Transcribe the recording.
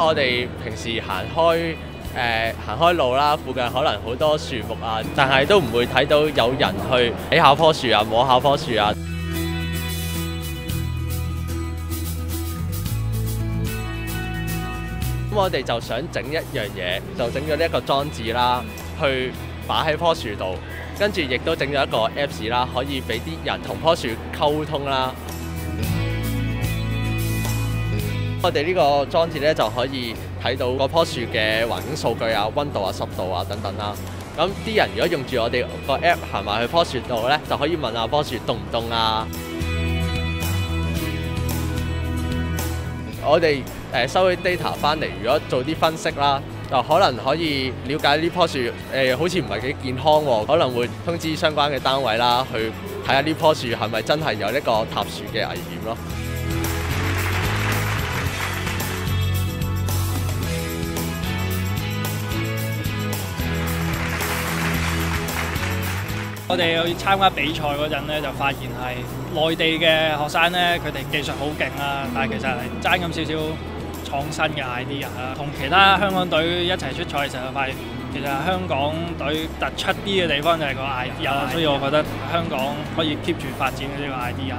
我哋平時行開誒行開路啦，附近可能好多樹木啊，但係都唔會睇到有人去睇下棵樹啊，摸下棵樹啊。咁我哋就想整一樣嘢，就整咗呢一個裝置啦，去擺喺棵樹度，跟住亦都整咗一個 Apps 啦，可以俾啲人同棵樹溝通啦。我哋呢個裝置咧就可以睇到嗰棵樹嘅環境數據啊、温度啊、濕度啊等等啦。咁啲人如果用住我哋個 app 行埋去棵樹度咧，就可以問下棵樹凍唔凍啊。我哋誒收啲 data 翻嚟，如果做啲分析啦，就可能可以了解呢棵樹誒好似唔係幾健康喎，可能會通知相關嘅單位啦，去睇下呢棵樹係咪真係有呢個塌樹嘅危險咯。我哋去參加比賽嗰陣咧，就發現係內地嘅學生咧，佢哋技術好勁啦，但係其實係爭咁少少創新嘅 idea 啦。同其他香港隊一齊出賽嘅時候，發現其實香港隊突出啲嘅地方就係個 idea，所以我覺得香港可以 keep 住發展呢個 idea。